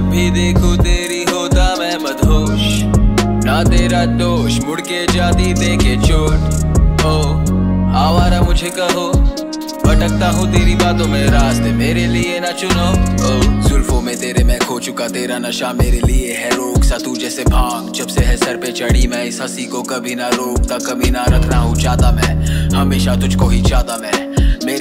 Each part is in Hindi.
जब भी देखूँ तेरी होता मैं मदहोश। ना तेरा दोष मुड़ के जाती देखे चोट। ओ आवारा मुझे कहो, भटकता हूँ तेरी बातों में रास्ते मेरे लिए ना चुनो। ओ जुल्फों में तेरे मैं खो चुका, तेरा नशा मेरे लिए है रोक सा तू जैसे भाँग। जब से है सर पे चढ़ी मैं इस हँसी को कभी ना रोकता, कभी ना रखना हूँ चाहता मैं। हमेशा तुझको ही चाहता मैं।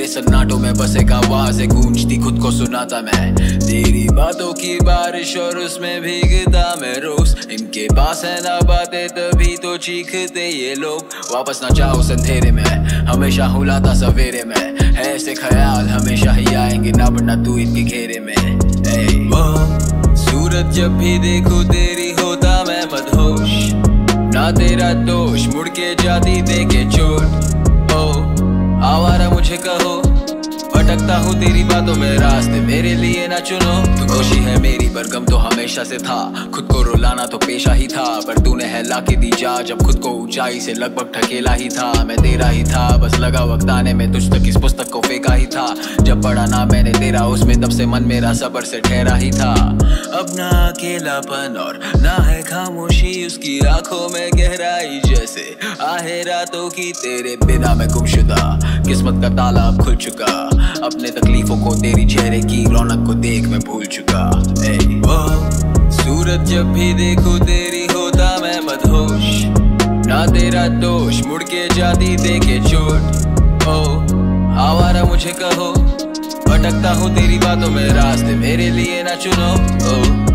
सन्नाटों में बस एक आवाज़ है गूंजती खुद को सुनाता मैं। तेरी बातों की बारिश और उसमें भीगता मैं रोज। इनके पास है ना बातें तभी तो चीखते ये लोग। वापस ना जाओ संधेरे में हमेशा हुलाता सवेरे में। है ऐसे ख्याल हमेशा ही आएँगे ना बढ़ना तू इनके घेरे में। ए, सूरत जब भी देखो तेरी होता मैं मदहोश ना तेरा दोष मुड़ के जाती देखे चोट। ओ आवारा मुझे कहो, भटकता हूँ तेरी बातों में रास्ते मेरे लिए ना चुनो। तू खुशी है मेरी, पर गम तो हमेशा से था। खुद को रुलाना तो पेशा ही था, पर तूने है ला के दी जा। जब खुद को ऊंचाई से लगभग ठकेला ही था, मैं तेरा ही था। बस लगा वक्त आने में तुझ तक इस पुस्तक को फेंका ही था। जब पढ़ा ना मैंने तेरा, उसमें तब से मन मेरा सबर से ठहरा ही था। अब ना अकेलापन और ना है खामोशी, उसकी आँखों में गहराई जैसे आहे रातों की तेरे बिना मैं गुमशुदा। किस्मत का ताला अब खुल चुका। अपने तकलीफों को तेरी चेहरे की रौनक को देख मैं भूल चुका। ए, ओ, सूरत जब भी देखूँ तेरी होता मैं मदहोश। ना तेरा दोष मुड़ के जाती देखे चोट। ओ आवारा मुझे कहो भटकता हूँ तेरी बातों में रास्ते मेरे लिए ना चुनो। ओ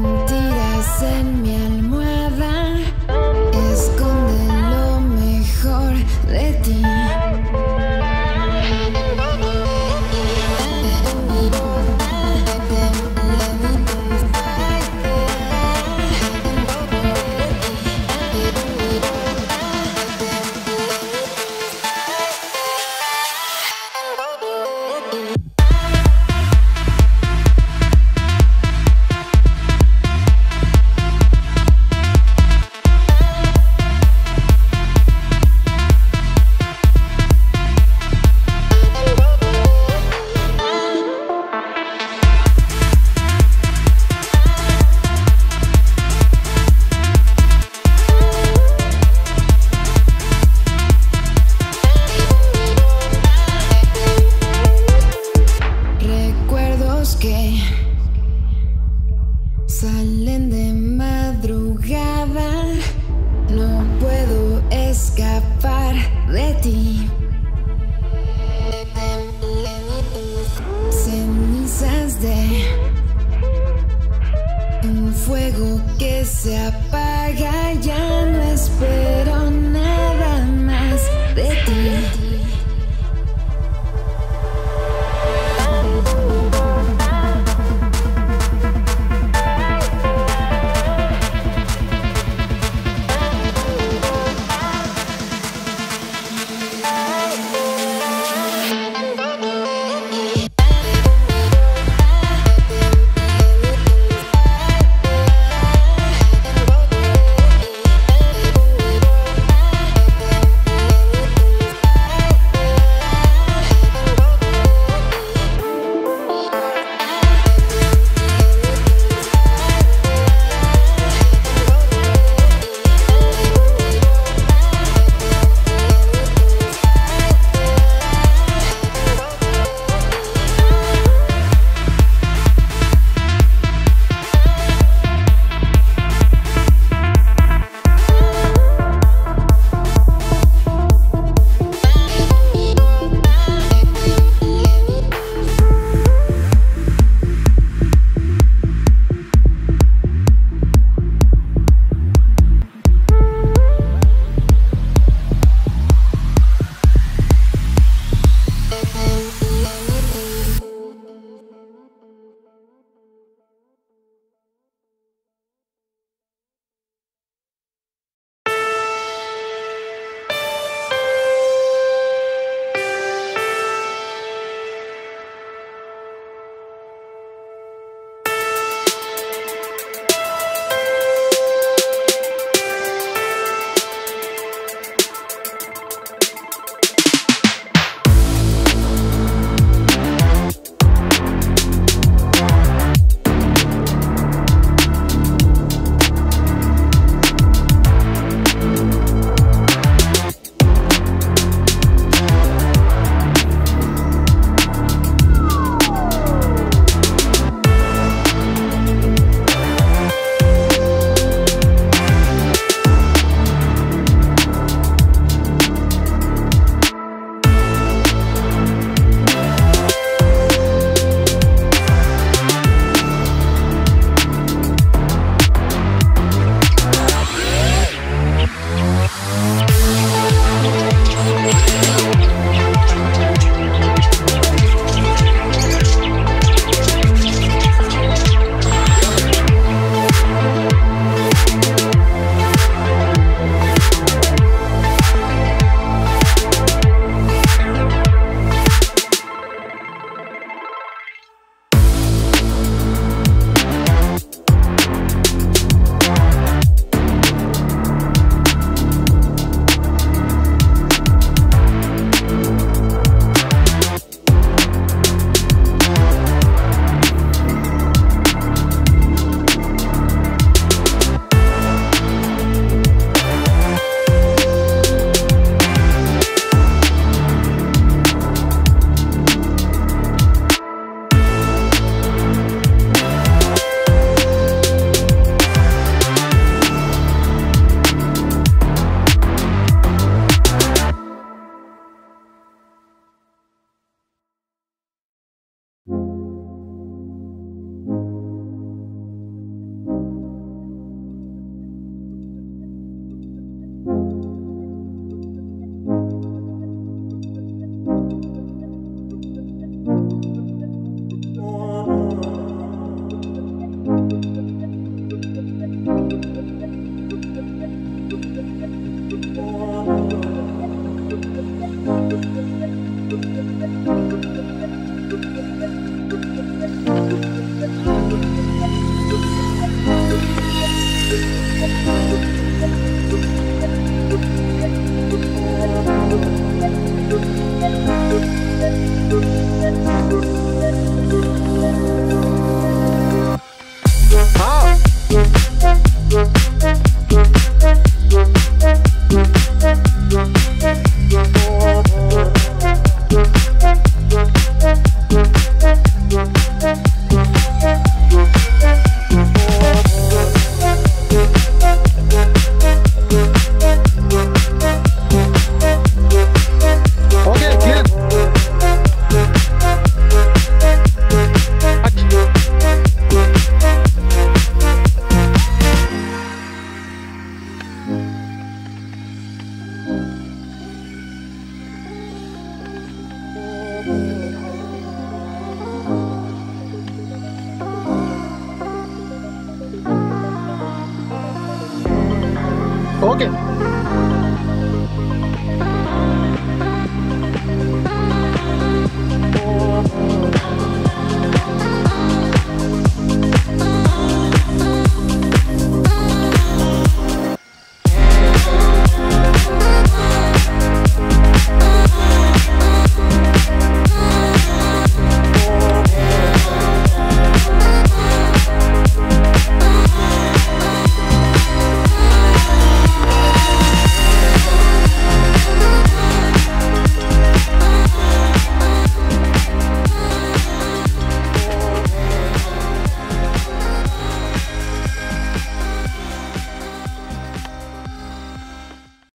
mentiras en mi almohada salen de madrugada. No puedo escapar de ti. Cenizas de un fuego que se apaga.